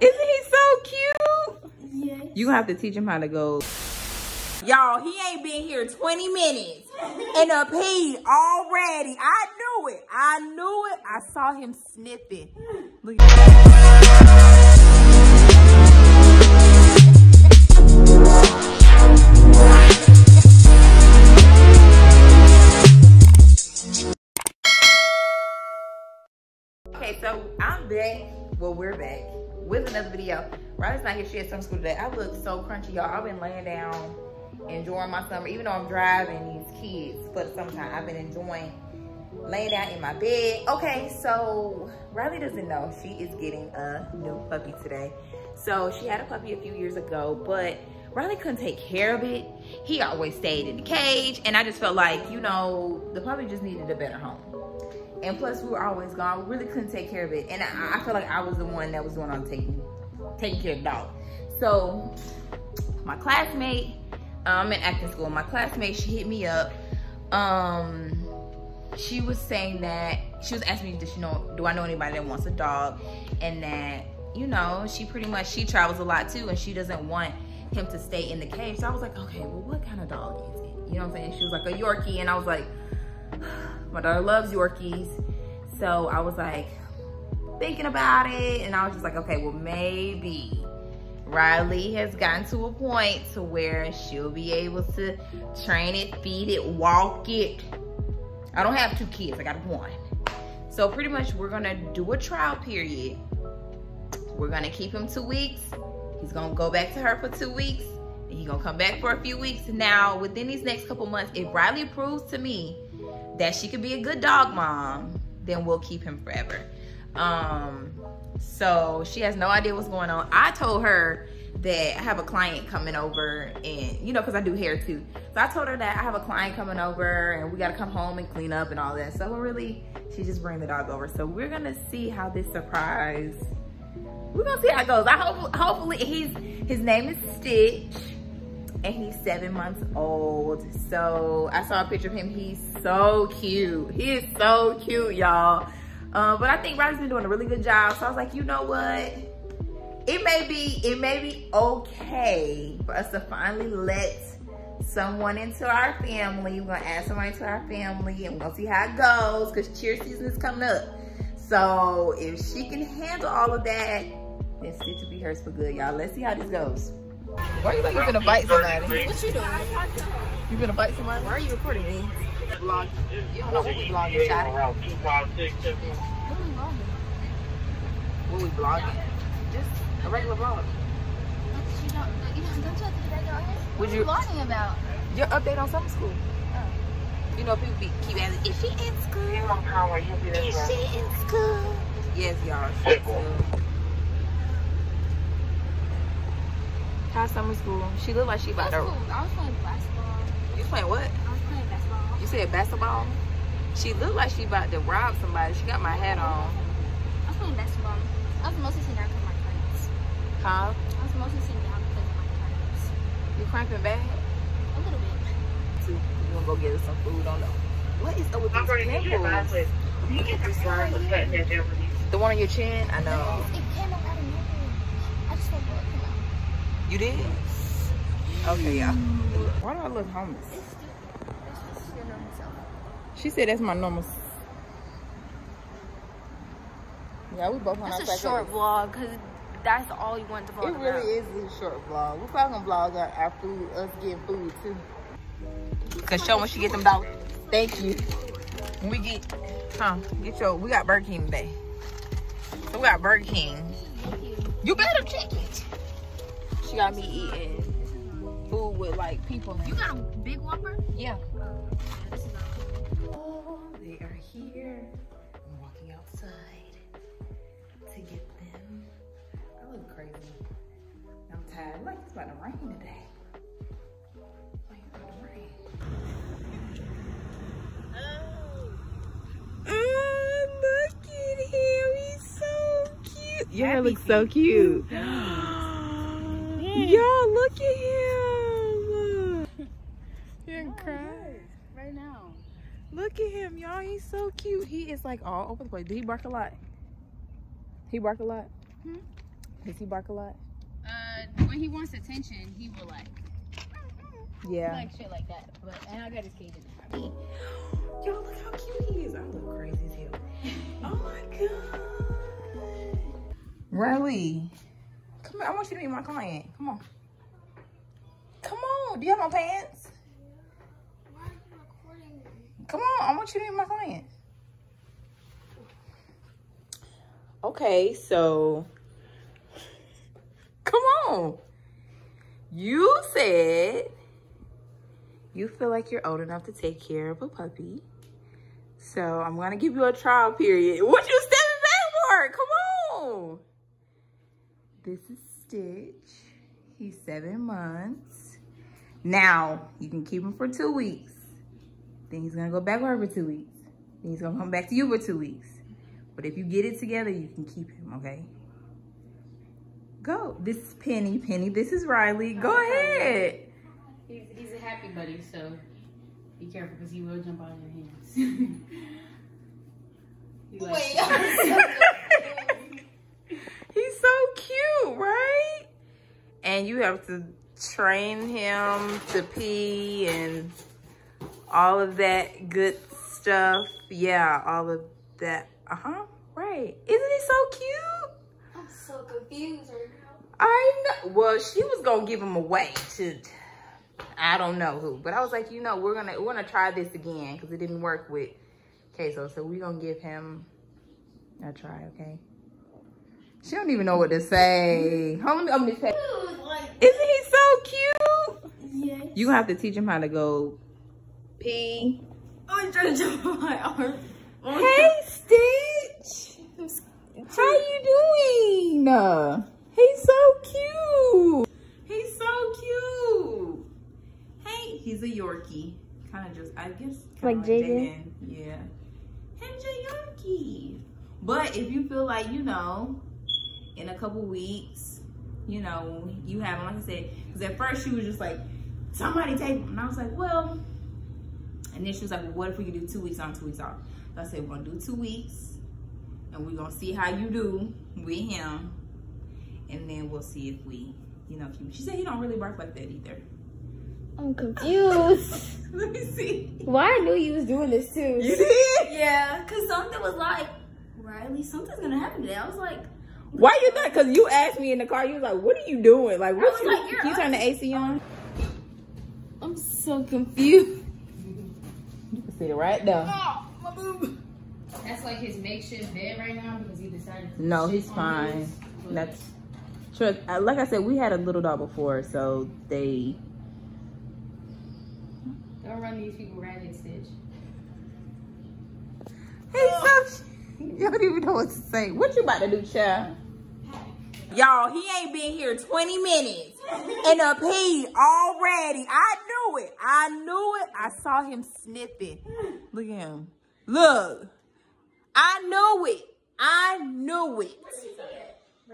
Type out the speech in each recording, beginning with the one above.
Isn't he so cute? Yes. You gonna have to teach him how to go. Y'all, he ain't been here 20 minutes and a pee already. I knew it. I knew it. I saw him sniffing. Look Okay, so I'm back. Well, we're back with another video. Rhylee's not here. She had some school today. I look so crunchy, y'all. I've been laying down, enjoying my summer. Even though I'm driving these kids for the summertime, I've been enjoying laying down in my bed. Okay, so Rhylee doesn't know she is getting a new puppy today. So she had a puppy a few years ago, but Rhylee couldn't take care of it. He always stayed in the cage, and I just felt like, you know, the puppy just needed a better home. And plus, we were always gone. We really couldn't take care of it. And I, I feel like I was the one that was all the taking, taking care of the dog. So, my classmate, um, in acting school, my classmate, she hit me up. Um, she was saying that, she was asking me, does she know, do I know anybody that wants a dog? And that, you know, she pretty much, she travels a lot too, and she doesn't want him to stay in the cage. So I was like, okay, well, what kind of dog is it? You know what I'm saying? She was like, a Yorkie. And I was like, my daughter loves Yorkies. So I was like thinking about it and I was just like, okay, well maybe Rhylee has gotten to a point to where she'll be able to train it, feed it, walk it. I don't have two kids, I got one. So pretty much we're gonna do a trial period. We're gonna keep him two weeks. He's gonna go back to her for two weeks. And he's gonna come back for a few weeks. Now, within these next couple months, if Rhylee proves to me that she could be a good dog mom, then we'll keep him forever. Um, so she has no idea what's going on. I told her that I have a client coming over and, you know, cause I do hair too. So I told her that I have a client coming over and we gotta come home and clean up and all that. So really, she just bring the dog over. So we're gonna see how this surprise, we're gonna see how it goes. I hope, hopefully he's, his name is Stitch and he's seven months old. So I saw a picture of him. He's so cute. He is so cute, y'all. Uh, but I think Rhylee's been doing a really good job. So I was like, you know what? It may be, it may be okay for us to finally let someone into our family. We're gonna add somebody to our family and we're gonna see how it goes because cheer season is coming up. So if she can handle all of that, then Stitch will be hers for good, y'all. Let's see how this goes. Why are you like you gonna bite somebody? What you doing? You gonna bite somebody? Why are you recording me? Vlog. You don't know what we vlogging, Shotty. What are you vlogging? What we vlogging? Just a regular vlog. You don't, you don't, don't you have to do that, go ahead? What are you- you vlogging about? Your update on summer school. Oh. You know, people be, keep asking, is she in school? Is she in school? Yes, y'all. She's in school. How's summer school? She looked like she about to. cool. I was playing basketball. You playing what? I was playing basketball. You said basketball? She look like she about to rob somebody. She got my hat on. I was playing basketball. I was mostly sitting down because my cramps. Huh? I was mostly sitting down because of my cramps. You cramping bad? A little bit. too. You gonna go get us some food on the. What is up with these pimples? The one on your chin? I know. It came up out of nowhere. I just felt blood come out. You did? Okay, yeah. Why do I look homeless? It's. It's just your normal self. She said that's my normal. Yeah, we both That's a short vlog because that's all you want to vlog It really is a short vlog. We're probably gonna vlog our, our food, us getting food too. Cause show when she get them dollars. Thank you. When we get, huh? Get your. We got Burger King today. So we got Burger King. You better check it. She got me eating food with like people. In You got a big whopper? Yeah. Yeah, this is a Oh, they are here. I'm walking outside to get them. I look crazy. I'm tired. Like it's about to rain today. Like it's about to rain. Oh, look at him. He's so cute. Your hair looks so cute. Y'all, look at him. You're gonna cry. right now. Look at him, y'all. He's so cute. He is like all over the place. Did he bark a lot? He bark a lot? Hmm? Does he bark a lot? Uh, when he wants attention, he will like Yeah. like shit like that. But and I got his cage in the Y'all look how cute he is. I look crazy as hell. Oh my god. Rhylee, come here. I want you to meet my client. Come on. Come on. Do you have my pants? Come on. I want you to meet my client. Okay, so come on. You said you feel like you're old enough to take care of a puppy. So I'm gonna give you a trial period. What you stepping back for? Come on. This is Stitch. He's seven months. Now you can keep him for two weeks. Then he's gonna go back over two weeks. Then he's gonna come back to you for two weeks. But if you get it together, you can keep him, okay? Go. This is Penny. Penny, this is Rhylee. Go ahead. He's he's a happy buddy, so be careful because he will jump out of your hands. Wait, it. I'm He's so cute, right? And you have to train him to pee and all of that good stuff. Yeah, all of that. Uh-huh. Right. Isn't he so cute? I'm so confused right now. I know. Well, she was gonna give him away to I don't know who, but I was like, you know, we're gonna we're gonna try this again because it didn't work with Queso, so we're gonna give him a try, okay? She don't even know what to say. Hold on, let me open this pack. Isn't he so cute? yes. You gonna have to teach him how to go pee. Oh, he's trying to jump on my arm. Hey, Stitch. How are you doing? Uh, He's so cute. He's so cute. Hey, he's a Yorkie. Kind of just, I guess. kinda Like JJ? Jaden. Yeah. Hey, J Yorkie. But if you feel like, you know, in a couple weeks, you know, you have like I said, because at first she was just like, somebody take him. And I was like, well, and then she was like, well, what if we could do two weeks on, two weeks off? So I said, we're gonna do two weeks and we're gonna see how you do with him. And then we'll see if we, you know, if you, she said he don't really bark like that either. I'm confused. Let me see. Why I knew you was doing this too. You did? Yeah, because something was like, Rhylee, something's gonna happen today. I was like, Why you thought? Cause you asked me in the car, you was like, what are you doing? Like, what you, like, you turn the AC on? I'm so confused. You can sit it right there. Oh. That's like his makeshift bed right now because he decided to No, he's fine. his, That's trust. uh, Like I said, we had a little dog before, so they. Don't run these people ragged, Stitch. He's so. You don't even know what to say. What you about to do, child? Y'all, he ain't been here 20 minutes and a pee already. I knew it. I knew it. I saw him sniffing. Look at him. Look. I knew it. I knew it.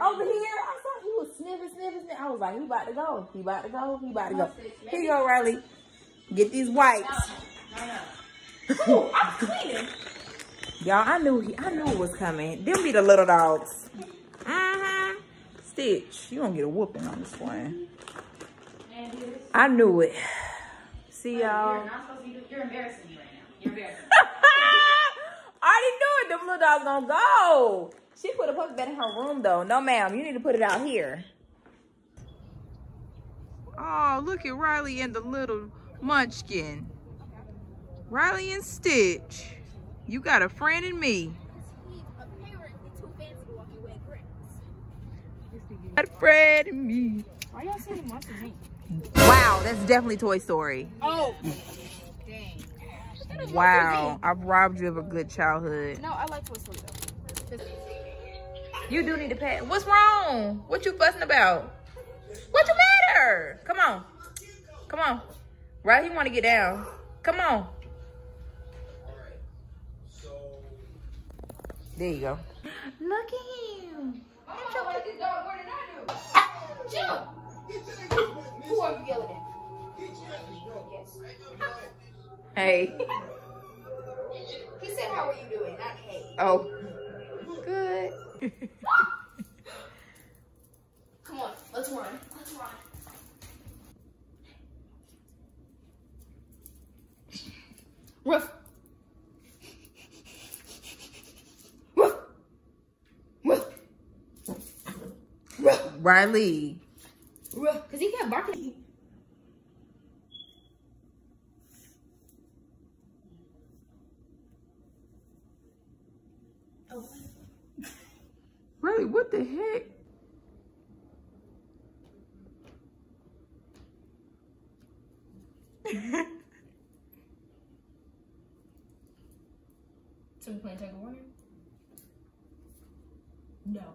Over here, I saw he was sniffing, sniffing, sniffing. I was like, he about to go. He about to go. He about to go. Here you go, Rhylee. Get these wipes. Ooh, I'm cleaning. Y'all, I knew he, I knew it was coming. Them be the little dogs. Uh-huh. Stitch, you gonna get a whooping on this one. I knew it. See y'all. You're not supposed to be you're embarrassing me right now. You're embarrassing. I already knew it. Them little dogs gonna go. She put a puppy bed in her room though. No, ma'am. You need to put it out here. Oh, look at Rhylee and the little munchkin. Rhylee and Stitch. You got a friend in me. apparently too fancy to walk away grass. Got a friend in me. Why y'all saying Monster Inc? Wow, that's definitely Toy Story. Oh, dang. Wow, I've robbed you of a good childhood. no, I like Toy Story though. You do need to pay. What's wrong? What you fussing about? What you matter? Come on. Come on. Right, he want to get down. Come on. There you go. Look at him. Ah, Jump! Who are you yelling at? Hey. He said, how are you doing? Not hey. Oh. Good. Come on, let's run. Let's run. Ruff. Ruff. Rhylee. Ruff. Cause he kept barking. Oh. Rhylee, what the heck? So we playing Tug of War? No.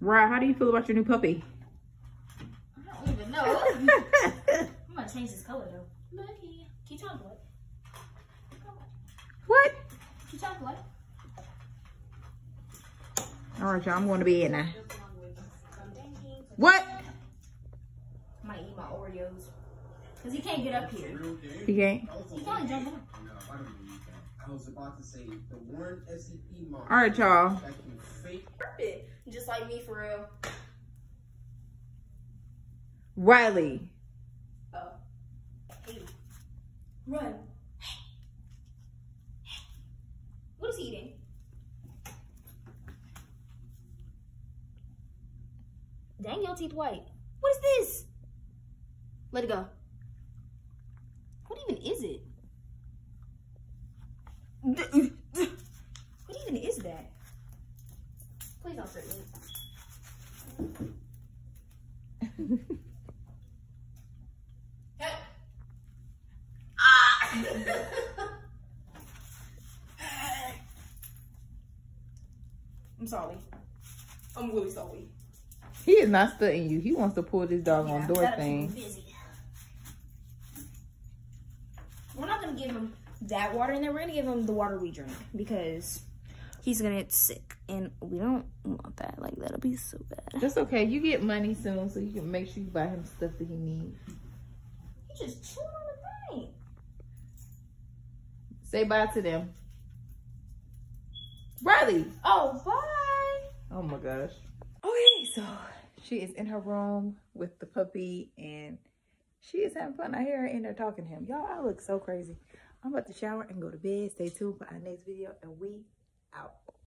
Right, how do you feel about your new puppy? I don't even know. I'm gonna change his color though. Lucky. Keep talking, what? what? Keep talking, what? All right, y'all, I'm going to bed now. What? I might eat my Oreos. Cause he can't get up here. You can't? He can't jump up. No, I don't believe that. I was about to say the Warren SCP mom. All right, y'all. That can fake Perfect. Just like me for real. Rhylee. Oh. Hey. Run. What is he eating? Dang, your teeth white. What is this? Let it go. What even is it? What even is that? Please don't hurt me. Hey. Ah. I'm sorry. I'm really sorry. He is not studying you. He wants to pull this dog Yeah, door that'll thing. him busy. We're not gonna give him that water in there. We're gonna give him the water we drink because he's gonna get sick, and we don't want that. Like that'll be so bad. That's okay. You get money soon, so you can make sure you buy him stuff that he needs. He just chewing on the thing. Say bye to them. Rhylee. Oh, bye. Oh my gosh. Okay, so she is in her room with the puppy and she is having fun. I hear her in there talking to him. Y'all, I look so crazy. I'm about to shower and go to bed. Stay tuned for our next video and we out.